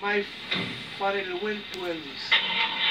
my father Farrell Wilk Elvis.